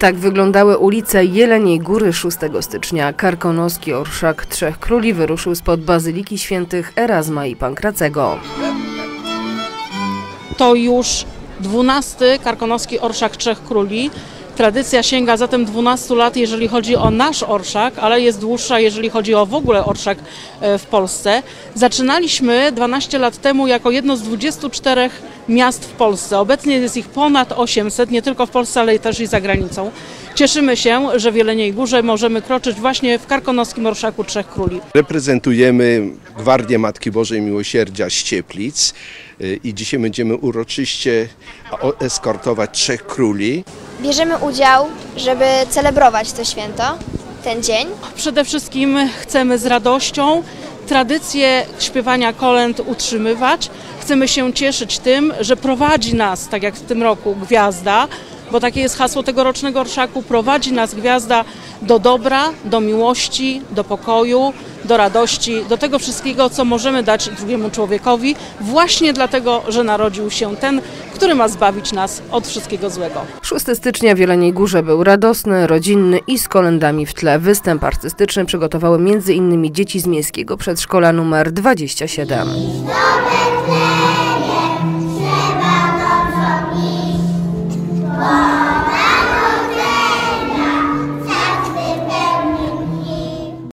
Tak wyglądały ulice Jeleniej Góry 6 stycznia. Karkonoski orszak Trzech Króli wyruszył spod Bazyliki Świętych Erasma i Pankracego. to już 12 Karkonoski Orszak Trzech Króli. Tradycja sięga zatem 12 lat, jeżeli chodzi o nasz orszak, ale jest dłuższa, jeżeli chodzi o w ogóle orszak e, w Polsce. Zaczynaliśmy 12 lat temu jako jedno z 24 miast w Polsce. Obecnie jest ich ponad 800, nie tylko w Polsce, ale też i za granicą. Cieszymy się, że w Jeleniej Górze możemy kroczyć właśnie w Karkonoskim Orszaku Trzech Króli. Reprezentujemy Gwardię Matki Bożej Miłosierdzia z Cieplic y, i dzisiaj będziemy uroczyście eskortować trzech króli. Bierzemy udział, żeby celebrować to święto, ten dzień. Przede wszystkim chcemy z radością tradycję śpiewania kolęd utrzymywać. Chcemy się cieszyć tym, że prowadzi nas, tak jak w tym roku, gwiazda, bo takie jest hasło tegorocznego orszaku, prowadzi nas gwiazda do dobra, do miłości, do pokoju, do radości, do tego wszystkiego, co możemy dać drugiemu człowiekowi, właśnie dlatego, że narodził się ten, który ma zbawić nas od wszystkiego złego. 6 stycznia w Jeleniej Górze był radosny, rodzinny i z kolendami w tle. Występ artystyczny przygotowały m.in. dzieci z miejskiego przedszkola numer 27. Nowe tle,